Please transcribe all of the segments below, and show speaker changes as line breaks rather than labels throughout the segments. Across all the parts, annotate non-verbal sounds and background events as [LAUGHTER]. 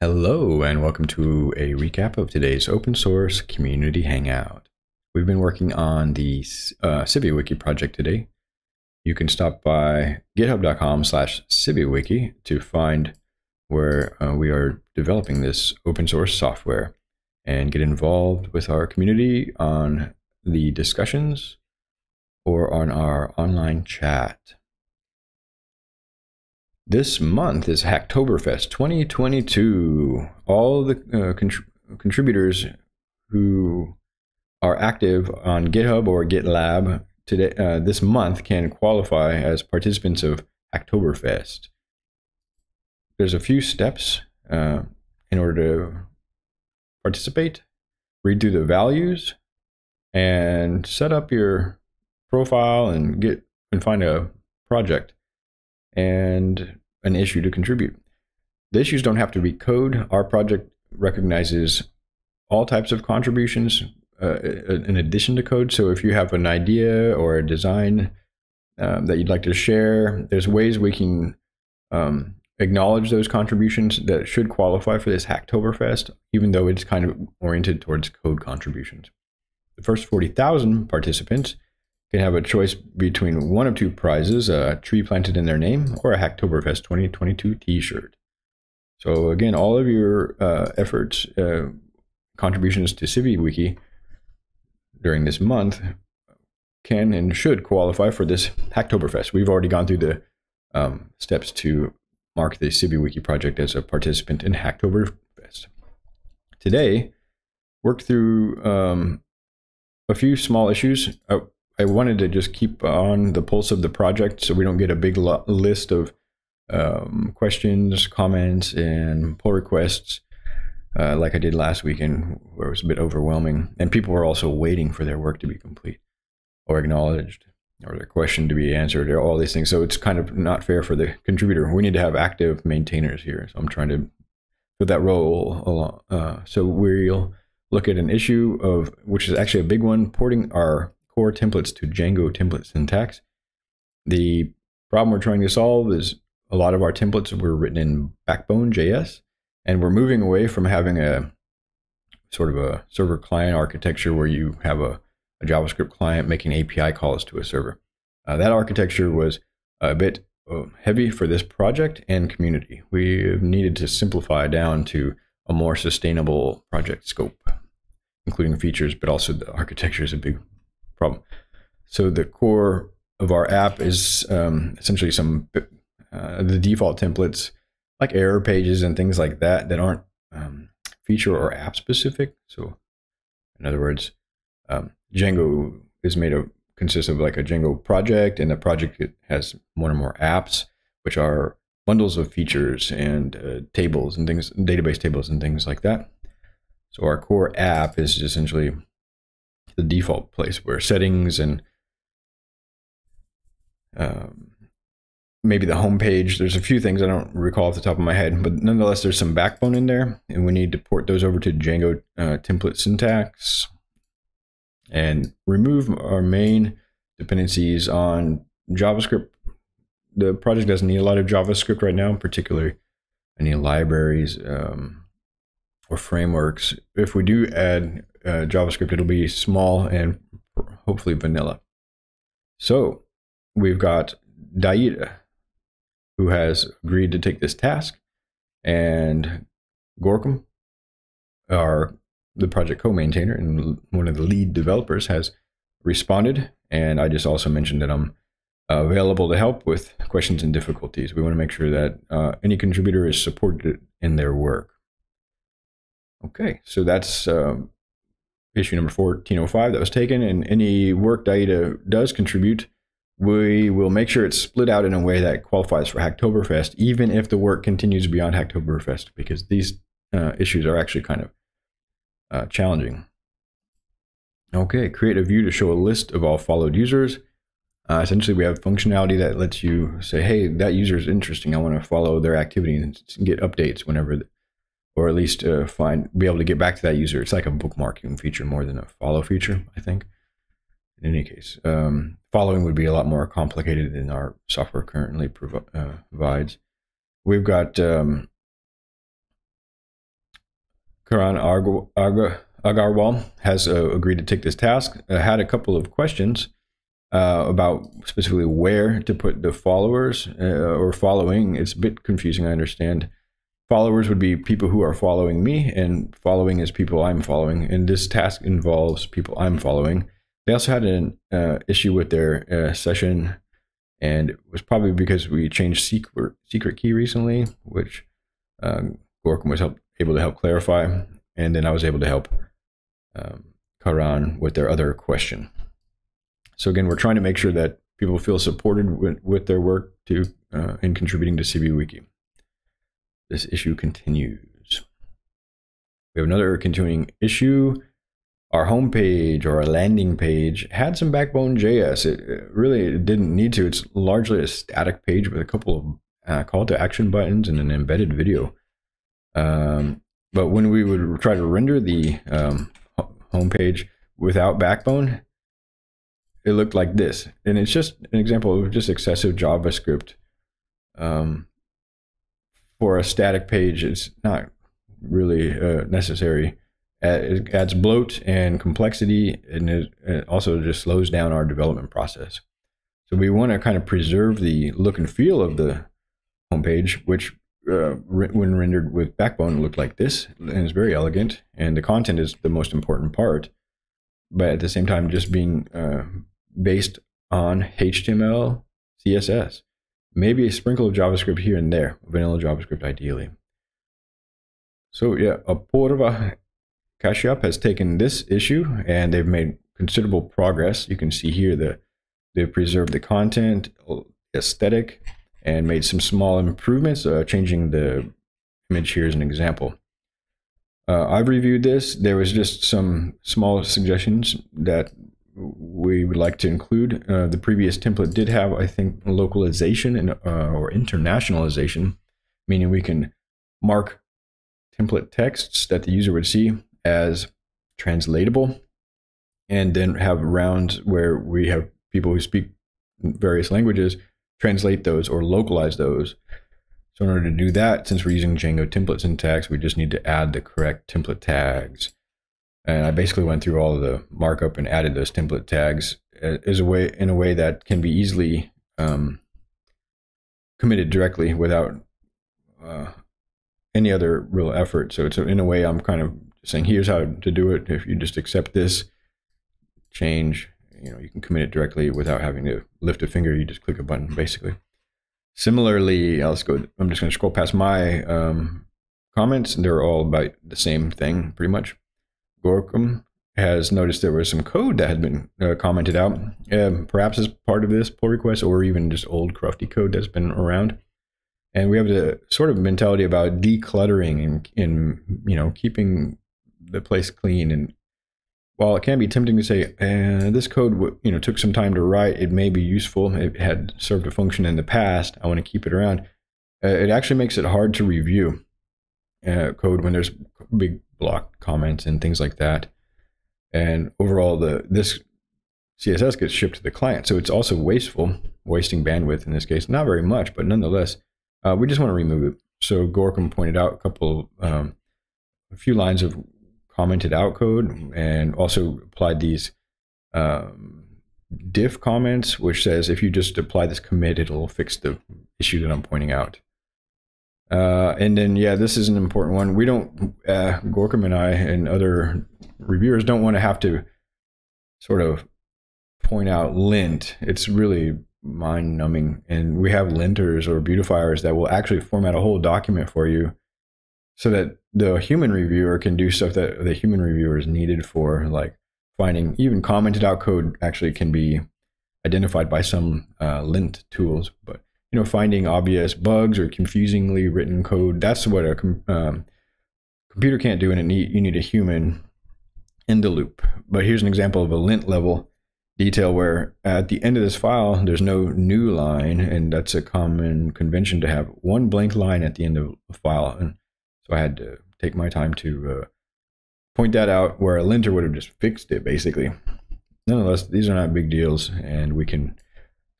Hello, and welcome to a recap of today's open source community hangout. We've been working on the uh, CiviWiki project today. You can stop by github.com slash CiviWiki to find where uh, we are developing this open source software and get involved with our community on the discussions or on our online chat. This month is Hacktoberfest 2022. All the uh, contributors who are active on GitHub or GitLab today uh, this month can qualify as participants of Hacktoberfest. There's a few steps uh, in order to participate. Read through the values and set up your profile and get and find a project and an issue to contribute. The issues don't have to be code. Our project recognizes all types of contributions uh, in addition to code. So if you have an idea or a design um, that you'd like to share, there's ways we can um, acknowledge those contributions that should qualify for this Hacktoberfest, even though it's kind of oriented towards code contributions. The first 40,000 participants can have a choice between one of two prizes, a tree planted in their name or a Hacktoberfest 2022 t-shirt. So again, all of your uh, efforts, uh, contributions to CiviWiki during this month can and should qualify for this Hacktoberfest. We've already gone through the um, steps to mark the CiviWiki project as a participant in Hacktoberfest. Today, worked through um, a few small issues. Uh, I wanted to just keep on the pulse of the project so we don't get a big list of um, questions, comments, and pull requests uh, like I did last weekend, where it was a bit overwhelming. And people were also waiting for their work to be complete or acknowledged or their question to be answered or all these things. So it's kind of not fair for the contributor. We need to have active maintainers here. So I'm trying to put that role along. Uh, so we'll look at an issue of, which is actually a big one, porting our core templates to Django template syntax. The problem we're trying to solve is a lot of our templates were written in Backbone JS, and we're moving away from having a sort of a server client architecture where you have a, a JavaScript client making API calls to a server. Uh, that architecture was a bit uh, heavy for this project and community. We needed to simplify down to a more sustainable project scope, including features, but also the architecture is a big problem. So the core of our app is um, essentially some uh, the default templates like error pages and things like that that aren't um, feature or app specific. So in other words, um, Django is made of consists of like a Django project, and the project has one or more apps, which are bundles of features and uh, tables and things, database tables and things like that. So our core app is essentially the default place where settings and um, maybe the home page. There's a few things I don't recall off the top of my head, but nonetheless, there's some backbone in there, and we need to port those over to Django uh, template syntax and remove our main dependencies on JavaScript. The project doesn't need a lot of JavaScript right now, in particularly any libraries um, or frameworks. If we do add uh, JavaScript, it'll be small and hopefully vanilla. So we've got Daida, who has agreed to take this task, and Gorkem, our the project co-maintainer and one of the lead developers, has responded. And I just also mentioned that I'm available to help with questions and difficulties. We want to make sure that uh, any contributor is supported in their work. Okay, so that's uh, issue number 1405 that was taken, and any work Daida does contribute, we will make sure it's split out in a way that qualifies for Hacktoberfest, even if the work continues beyond Hacktoberfest, because these uh, issues are actually kind of uh, challenging. Okay, create a view to show a list of all followed users. Uh, essentially, we have functionality that lets you say, hey, that user is interesting. I want to follow their activity and get updates whenever or at least uh, find be able to get back to that user. It's like a bookmarking feature more than a follow feature, I think. In any case, um, following would be a lot more complicated than our software currently provi uh, provides. We've got um, Karan Agarwal has uh, agreed to take this task. I had a couple of questions uh, about specifically where to put the followers uh, or following. It's a bit confusing, I understand. Followers would be people who are following me, and following is people I'm following. And this task involves people I'm following. They also had an uh, issue with their uh, session, and it was probably because we changed secret secret key recently, which um, Gorkem was help, able to help clarify, and then I was able to help um, Karan with their other question. So again, we're trying to make sure that people feel supported with, with their work to uh, in contributing to CiviWiki. This issue continues. We have another continuing issue. Our homepage or our landing page had some Backbone JS. It, really didn't need to. It's largely a static page with a couple of uh, call to action buttons and an embedded video. Um, but when we would try to render the um, homepage without Backbone, it looked like this. And it's just an example of just excessive JavaScript. Um, for a static page, it's not really uh, necessary. It adds bloat and complexity, and it also just slows down our development process. So we want to kind of preserve the look and feel of the homepage, which uh, when rendered with Backbone looked like this, and it's very elegant. And the content is the most important part, but at the same time, just being uh, based on HTML, CSS. Maybe a sprinkle of JavaScript here and there, vanilla JavaScript ideally. So yeah, Apurva Kashyap has taken this issue and they've made considerable progress. You can see here that they've preserved the content, aesthetic, and made some small improvements, uh, changing the image here as an example. Uh, I've reviewed this. There was just some small suggestions that we would like to include. Uh, the previous template did have, I think, localization and, uh, or internationalization, meaning we can mark template texts that the user would see as translatable, and then have rounds where we have people who speak various languages translate those or localize those. So in order to do that, since we're using Django template syntax, we just need to add the correct template tags. And I basically went through all of the markup and added those template tags as a way in a way that can be easily um, committed directly without uh, any other real effort. So it's in a way I'm kind of saying here's how to do it. If you just accept this change, you know you can commit it directly without having to lift a finger. You just click a button basically. Similarly, let's go. I'm just going to scroll past my um, comments. They're all about the same thing, pretty much. Gorkem has noticed there was some code that had been uh, commented out, um, perhaps as part of this pull request or even just old crufty code that's been around. And we have the sort of mentality about decluttering and, and you know keeping the place clean. And while it can be tempting to say uh, this code you know took some time to write, it may be useful. It had served a function in the past. I want to keep it around. Uh, it actually makes it hard to review uh, code when there's big block comments and things like that. And overall, the this CSS gets shipped to the client, so it's also wasteful, wasting bandwidth in this case. Not very much, but nonetheless, uh, we just want to remove it. So Gorkem pointed out a couple, um, a few lines of commented out code, and also applied these um, diff comments, which says if you just apply this commit, it'll fix the issue that I'm pointing out. Uh, and then, yeah, this is an important one. We don't, uh, Gorkem and I and other reviewers don't want to have to sort of point out lint. It's really mind numbing. And we have linters or beautifiers that will actually format a whole document for you so that the human reviewer can do stuff that the human reviewer is needed for, like finding even commented out code actually can be identified by some uh, lint tools. But you know, finding obvious bugs or confusingly written code. That's what a com- um, computer can't do, and it need, you need a human in the loop. But here's an example of a lint level detail where at the end of this file, there's no new line, and that's a common convention to have one blank line at the end of a file. And so I had to take my time to uh, point that out where a linter would have just fixed it, basically. Nonetheless, these are not big deals, and we can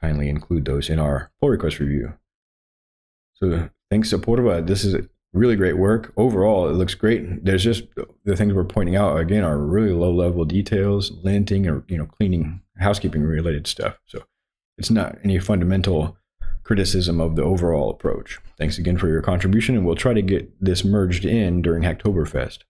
kindly include those in our pull request review. So thanks Apurva. This is really great work. Overall, it looks great. There's just the things we're pointing out again are really low level details, linting or you know cleaning, housekeeping related stuff. So it's not any fundamental criticism of the overall approach. Thanks again for your contribution, and we'll try to get this merged in during Hacktoberfest.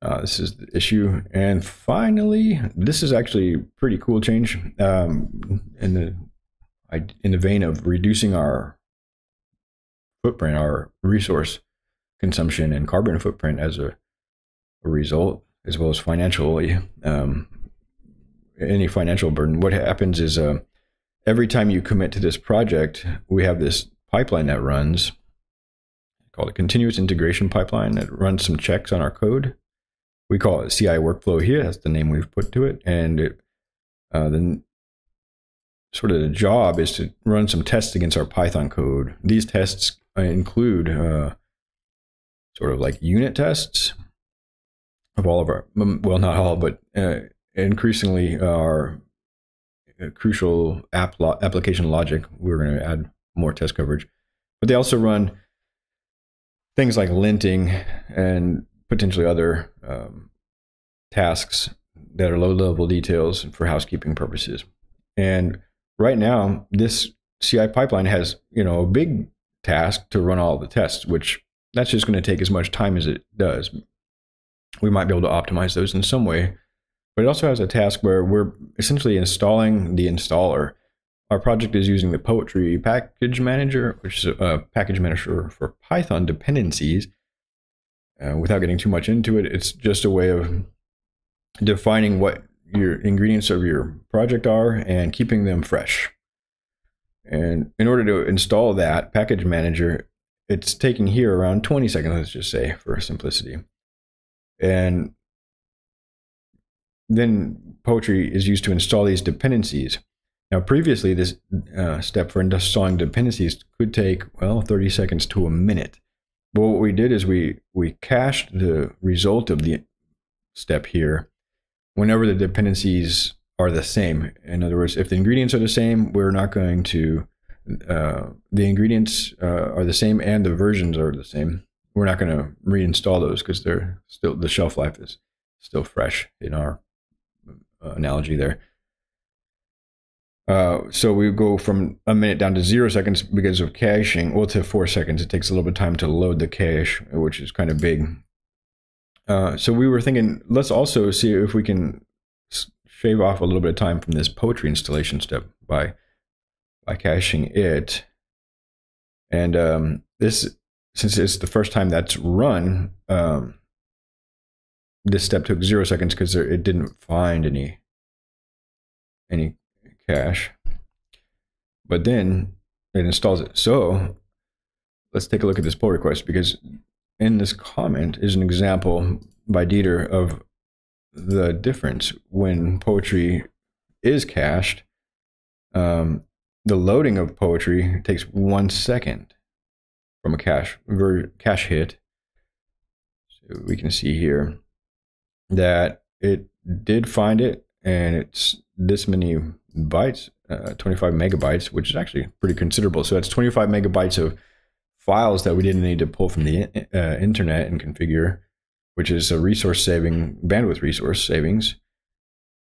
Uh, this is the issue. And finally, this is actually pretty cool change um, in the in the vein of reducing our footprint, our resource consumption and carbon footprint as a, a result, as well as financially, um, any financial burden. What happens is uh, every time you commit to this project, we have this pipeline that runs called a continuous integration pipeline that runs some checks on our code we call it CI workflow here. That's the name we've put to it. And it, uh, the sort of the job is to run some tests against our Python code. These tests include uh, sort of like unit tests of all of our, well, not all, but uh, increasingly our uh, crucial app lo application logic. We're going to add more test coverage, but they also run things like linting and potentially other um, tasks that are low level details for housekeeping purposes. And right now, this CI pipeline has you know a big task to run all the tests, which that's just going to take as much time as it does. We might be able to optimize those in some way, but it also has a task where we're essentially installing the installer. Our project is using the Poetry package manager, which is a package manager for Python dependencies uh, without getting too much into it, it's just a way of defining what your ingredients of your project are and keeping them fresh. And in order to install that package manager, it's taking here around 20 seconds, let's just say, for simplicity. And then Poetry is used to install these dependencies. Now, previously, this uh, step for installing dependencies could take, well, 30 seconds to a minute. But what we did is we we cached the result of the step here whenever the dependencies are the same. In other words, if the ingredients are the same, we're not going to uh, the ingredients uh, are the same and the versions are the same. We're not going to reinstall those because they're still the shelf life is still fresh in our uh, analogy there. Uh, so we go from a minute down to zero seconds because of caching. Well, to four seconds. It takes a little bit of time to load the cache, which is kind of big. Uh, so we were thinking, let's also see if we can shave off a little bit of time from this poetry installation step by by caching it. And um, this, since it's the first time that's run, um, this step took zero seconds because it didn't find any any cache. But then it installs it. So let's take a look at this pull request because in this comment is an example by Dieter of the difference when poetry is cached. Um, the loading of poetry takes one second from a cache cache hit. So we can see here that it did find it and it's this many bytes, uh, 25 megabytes, which is actually pretty considerable. So that's 25 megabytes of files that we didn't need to pull from the uh, internet and configure, which is a resource saving, bandwidth resource savings,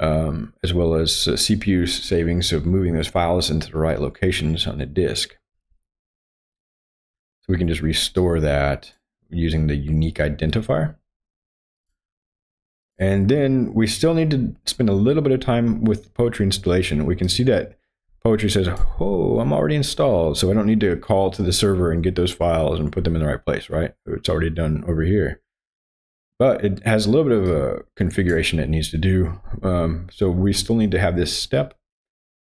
um, as well as uh, CPU savings of moving those files into the right locations on the disk. So we can just restore that using the unique identifier. And then we still need to spend a little bit of time with Poetry installation. We can see that Poetry says, oh, I'm already installed. So I don't need to call to the server and get those files and put them in the right place, right? It's already done over here. But it has a little bit of a configuration it needs to do. Um, so we still need to have this step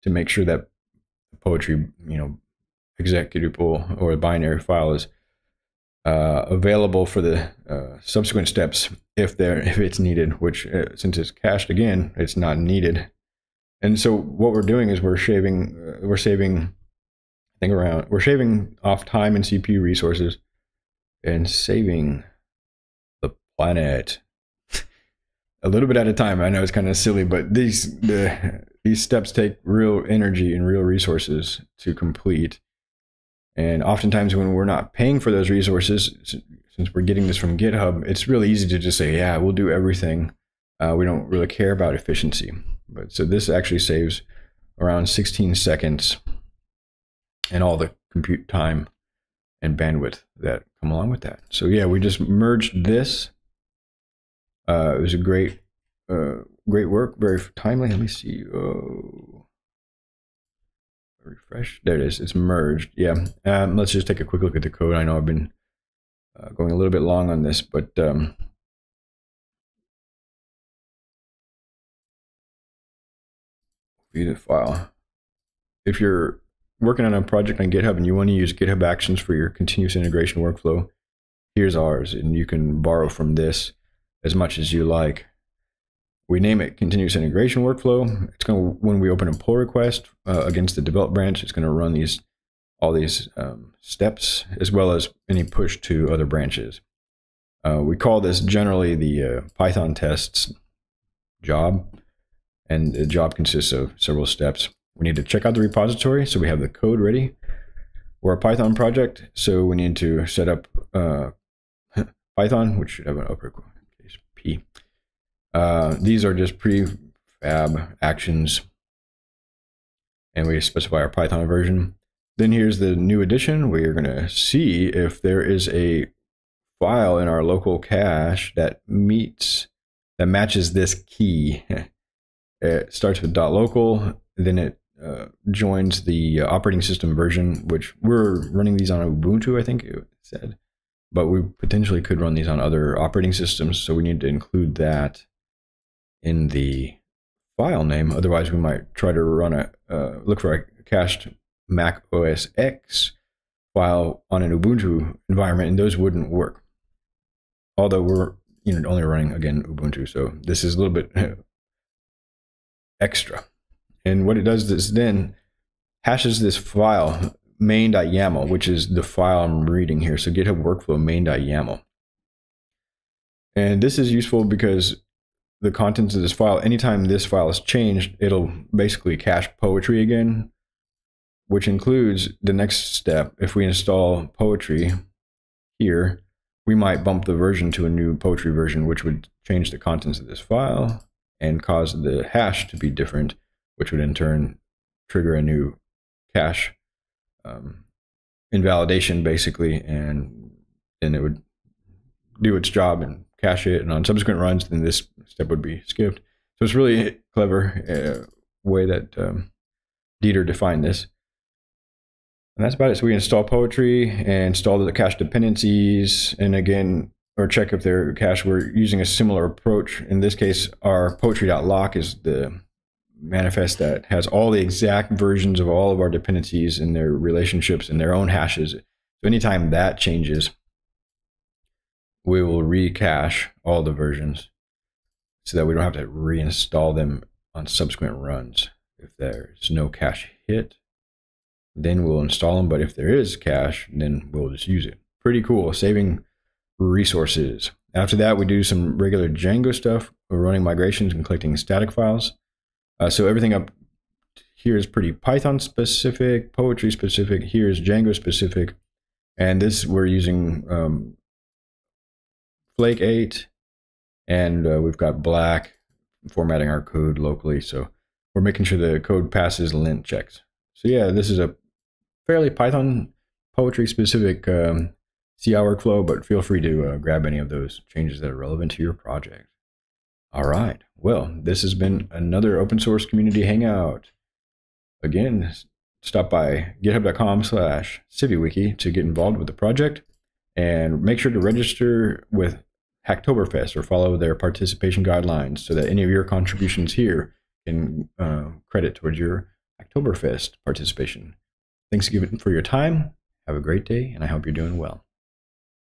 to make sure that Poetry, you know, executable or binary file is uh, available for the uh, subsequent steps if there [LAUGHS] if it's needed. Which uh, since it's cached again, it's not needed. And so what we're doing is we're shaving uh, we're saving I think around we're shaving off time and CPU resources and saving the planet [LAUGHS] a little bit at a time. I know it's kind of silly, but these the, these steps take real energy and real resources to complete And oftentimes, when we're not paying for those resources, since we're getting this from GitHub, it's really easy to just say, "Yeah, we'll do everything." Uh, we don't really care about efficiency. But so this actually saves around 16 seconds and all the compute time and bandwidth that come along with that. So yeah, we just merged this. Uh, it was a great, uh, great work, very timely. Let me see. Oh, refresh. There it is. It's merged. Yeah. Um, let's just take a quick look at the code. I know I've been uh, going a little bit long on this, but um, view the file. If you're working on a project on GitHub and you want to use GitHub Actions for your continuous integration workflow, here's ours, and you can borrow from this as much as you like. We name it continuous integration workflow. It's going to, when we open a pull request uh, against the develop branch, it's going to run these all these um, steps as well as any push to other branches. Uh, we call this generally the uh, Python tests job, and the job consists of several steps. We need to check out the repository, so we have the code ready. We're a Python project, so we need to set up uh, [LAUGHS] Python, which should have an upper. Uh, these are just prefab actions, and we specify our Python version. Then here's the new addition. We are going to see if there is a file in our local cache that meets, that matches this key. [LAUGHS] it starts with .local, then it uh, joins the operating system version, which we're running these on Ubuntu, I think it said, but we potentially could run these on other operating systems. So we need to include that in the file name. Otherwise, we might try to run a uh, look for a cached Mac OS X file on an Ubuntu environment, and those wouldn't work. Although we're you know only running again Ubuntu, so this is a little bit extra. And what it does is then hashes this file main.yaml, which is the file I'm reading here. So GitHub workflow main.yaml. And this is useful because the contents of this file, anytime this file is changed, it'll basically cache poetry again, which includes the next step. If we install poetry here, we might bump the version to a new poetry version, which would change the contents of this file and cause the hash to be different, which would in turn trigger a new cache um, invalidation, basically, and then it would do its job and cache it. And on subsequent runs, then this step would be skipped. So it's really clever uh, way that um, Dieter defined this. And that's about it. So we install poetry and install the cache dependencies. And again, or check if they're cached. We're using a similar approach. In this case, our poetry.lock is the manifest that has all the exact versions of all of our dependencies and their relationships and their own hashes. So anytime that changes, we will recache all the versions so that we don't have to reinstall them on subsequent runs. If there's no cache hit, then we'll install them. But if there is cache, then we'll just use it. Pretty cool, saving resources. After that, we do some regular Django stuff. We're running migrations and collecting static files. Uh, so everything up here is pretty Python specific, poetry specific. Here is Django specific. And this we're using um, Flake8. And uh, we've got black formatting our code locally. So we're making sure the code passes lint checks. So yeah, this is a fairly Python poetry specific um, CI workflow, but feel free to uh, grab any of those changes that are relevant to your project. All right. Well, this has been another open source community hangout. Again, stop by github.com slash CiviWiki to get involved with the project and make sure to register with Hacktoberfest or follow their participation guidelines so that any of your contributions here can uh, credit towards your Hacktoberfest participation. Thanks again for your time. Have a great day, and I hope you're doing well.